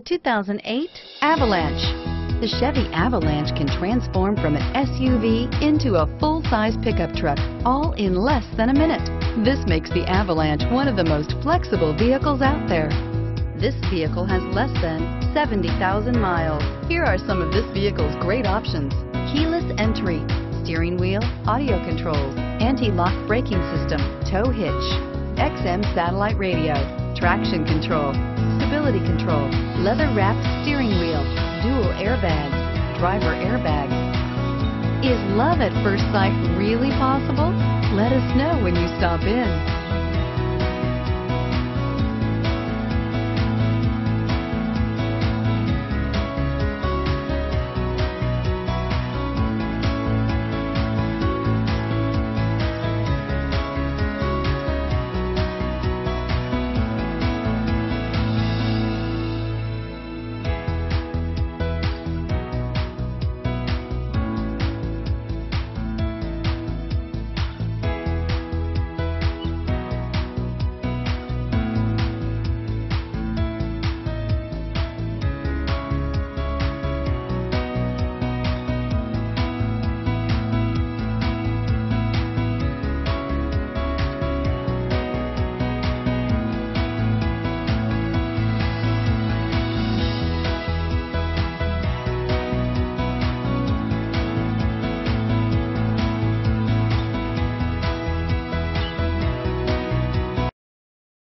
The 2008 Avalanche. The Chevy Avalanche can transform from an SUV into a full-size pickup truck, all in less than a minute. This makes the Avalanche one of the most flexible vehicles out there. This vehicle has less than 70,000 miles. Here are some of this vehicle's great options. Keyless entry, steering wheel, audio controls, anti-lock braking system, tow hitch, XM satellite radio, traction control, stability control, leather-wrapped steering wheel, dual airbags, driver airbag. Is love at first sight really possible? Let us know when you stop in.